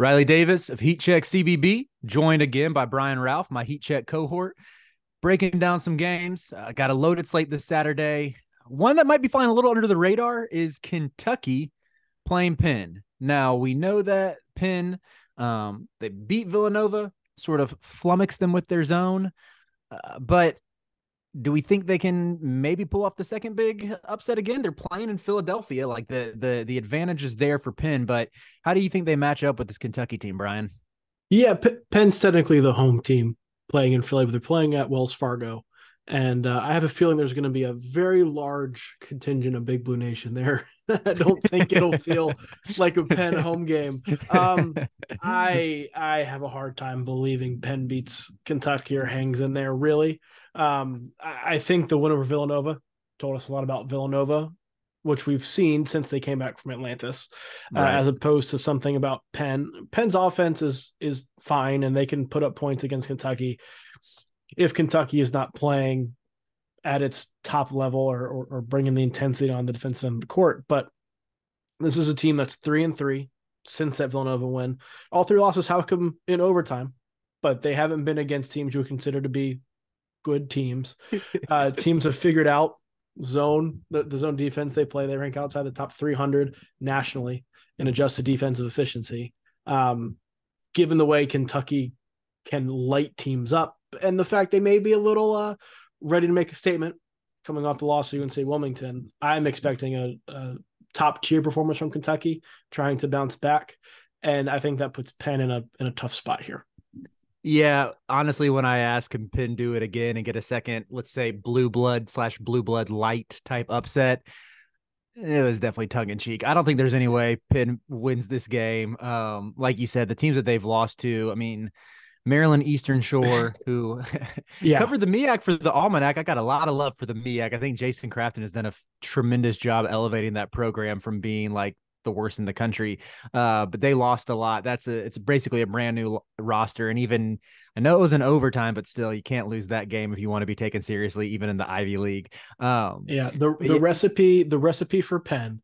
Riley Davis of Heat Check CBB, joined again by Brian Rauf, my Heat Check cohort, breaking down some games. Uh, got a loaded slate this Saturday. One that might be flying a little under the radar is Kentucky playing Penn. Now we know that Penn um, they beat Villanova, sort of flummoxed them with their zone, uh, but do we think they can maybe pull off the second big upset again? They're playing in Philadelphia. Like the the the advantage is there for Penn, but how do you think they match up with this Kentucky team, Brian? Yeah, P- Penn's technically the home team playing in Philly, but they're playing at Wells Fargo. And uh, I have a feeling there's going to be a very large contingent of Big Blue Nation there. I don't think it'll feel like a Penn home game. Um, I I have a hard time believing Penn beats Kentucky or hangs in there. Really, um, I, I think the win over Villanova told us a lot about Villanova, which we've seen since they came back from Atlantis, uh, right. uh, as opposed to something about Penn. Penn's offense is is fine, and they can put up points against Kentucky. If Kentucky is not playing at its top level or, or, or bringing the intensity on the defensive end of the court, but this is a team that's three and three since that Villanova win. All three losses how come in overtime, but they haven't been against teams you would consider to be good teams. Uh, teams have figured out zone the, the zone defense they play. They rank outside the top 300 nationally in adjusted defensive efficiency. Um, given the way Kentucky can light teams up and the fact they may be a little uh, ready to make a statement coming off the loss of UNC Wilmington, I'm expecting a, a top tier performance from Kentucky, trying to bounce back, and I think that puts Penn in a in a tough spot here. Yeah, honestly, when I ask can Penn do it again and get a second, let's say blue blood slash blue blood light type upset, it was definitely tongue in cheek. I don't think there's any way Penn wins this game. Um, like you said, the teams that they've lost to, I mean, Maryland Eastern Shore, who yeah. covered the MEAC for the Almanac. I got a lot of love for the MEAC. I think Jason Crafton has done a f- tremendous job elevating that program from being like the worst in the country. Uh, but they lost a lot. That's a it's basically a brand new roster. And even I know it was an overtime, but still you can't lose that game if you want to be taken seriously, even in the Ivy League. Um, yeah, the the it, recipe the recipe for Penn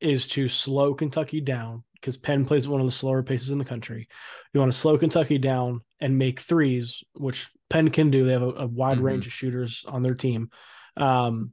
is to slow Kentucky down because Penn plays at one of the slower paces in the country. You want to slow Kentucky down and make threes, which Penn can do. They have a, a wide mm-hmm. range of shooters on their team, um,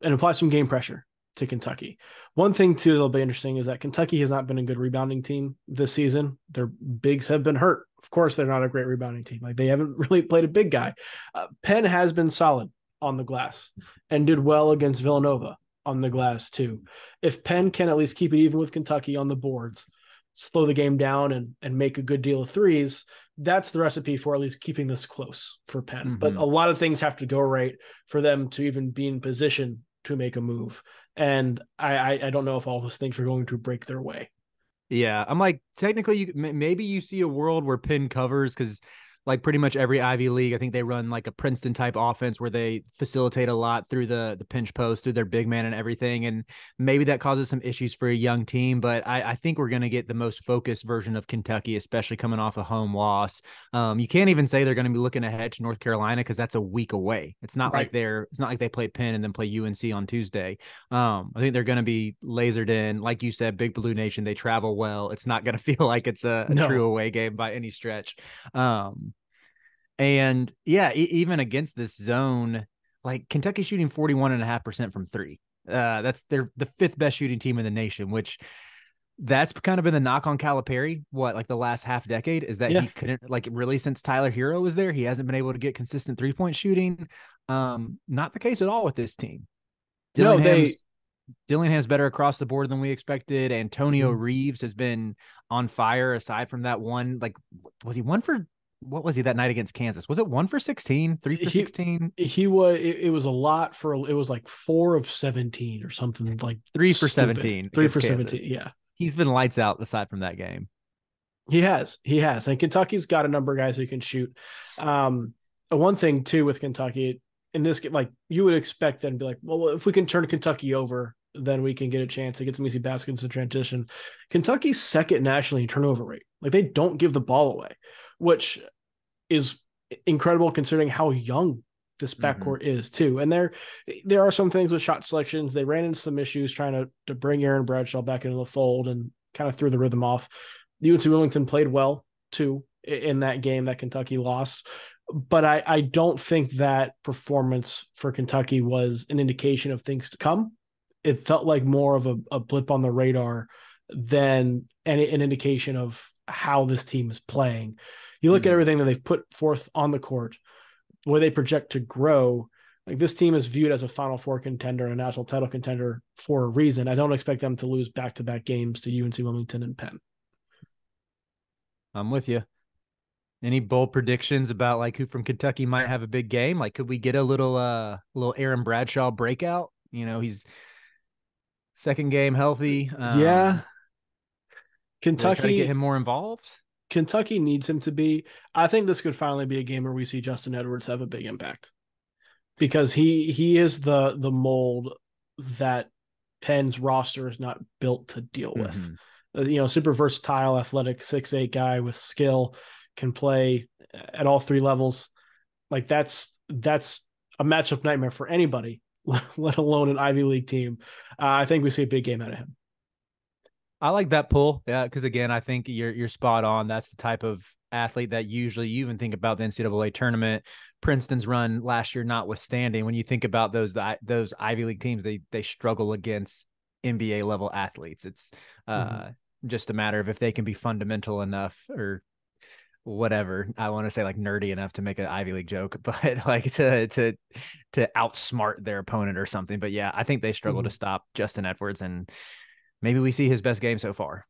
and apply some game pressure to Kentucky. One thing too that'll be interesting is that Kentucky has not been a good rebounding team this season. Their bigs have been hurt. Of course, they're not a great rebounding team. Like they haven't really played a big guy. Uh, Penn has been solid on the glass and did well against Villanova on the glass too. If Penn can at least keep it even with Kentucky on the boards, slow the game down and and make a good deal of threes, that's the recipe for at least keeping this close for Penn. Mm-hmm. But a lot of things have to go right for them to even be in position to make a move. And I I, I don't know if all those things are going to break their way. Yeah, I'm like technically you maybe you see a world where Penn covers because like pretty much every Ivy League. I think they run like a Princeton type offense where they facilitate a lot through the the pinch post, through their big man and everything. And maybe that causes some issues for a young team. But I, I think we're going to get the most focused version of Kentucky, especially coming off a home loss. Um, you can't even say they're going to be looking ahead to North Carolina because that's a week away. It's not right. like they're it's not like they play Penn and then play UNC on Tuesday. Um, I think they're going to be lasered in, like you said, Big Blue Nation. They travel well. It's not going to feel like it's a, a no. true away game by any stretch. Um, and yeah, e- even against this zone, like Kentucky shooting 41 and a half percent from three. Uh, that's they're the fifth best shooting team in the nation, which that's kind of been the knock on Calipari. What like the last half decade is that yeah. he couldn't like really since Tyler Herro was there, he hasn't been able to get consistent three point shooting. Um, not the case at all with this team. Dillingham's, no, they Dillingham's better across the board than we expected. Antonio mm-hmm. Reeves has been on fire. Aside from that one, like was he one for what was he that night against Kansas? Was it one for 16, three for 16? He, he was, it, it, was a lot for, it was like four of 17 or something like three for stupid. 17. Three for Kansas. 17. Yeah. He's been lights out aside from that game. He has, he has. And Kentucky's got a number of guys who can shoot. Um, one thing too with Kentucky in this, game, like you would expect them to be like, well, if we can turn Kentucky over, then we can get a chance to get some easy baskets in transition. Kentucky's second nationally in turnover rate. Like they don't give the ball away which is incredible considering how young this mm-hmm. backcourt mm-hmm. is too. And there there are some things with shot selections. They ran into some issues trying to to bring Aaron Bradshaw back into the fold and kind of threw the rhythm off. The UNC Wilmington played well too in that game that Kentucky lost. But I, I don't think that performance for Kentucky was an indication of things to come. It felt like more of a, a blip on the radar than an, an indication of how this team is playing. You look mm-hmm. at everything that they've put forth on the court, where they project to grow. Like this team is viewed as a Final Four contender, a national title contender for a reason. I don't expect them to lose back to back games to UNC Wilmington and Penn. I'm with you. Any bold predictions about like who from Kentucky might have a big game? Like, could we get a little uh little Aaron Bradshaw breakout? You know, he's second game healthy. Um, yeah. Kentucky get him more involved. Kentucky needs him to be. I think this could finally be a game where we see Justin Edwards have a big impact because he he is the the mold that Penn's roster is not built to deal with. Mm-hmm. Uh, you know, super versatile, athletic, six eight guy with skill, can play at all three levels. Like that's that's a matchup nightmare for anybody, let alone an Ivy League team. Uh, I think we see a big game out of him. I like that pull, yeah, because again, I think you're you're spot on. That's the type of athlete that usually you even think about the NCAA tournament. Princeton's run last year, notwithstanding, when you think about those those Ivy League teams, they they struggle against NBA level athletes. It's uh, mm-hmm. just a matter of if they can be fundamental enough or whatever. I want to say like nerdy enough to make an Ivy League joke, but like to to to outsmart their opponent or something. But yeah, I think they struggle mm-hmm. to stop Justin Edwards, and maybe we see his best game so far.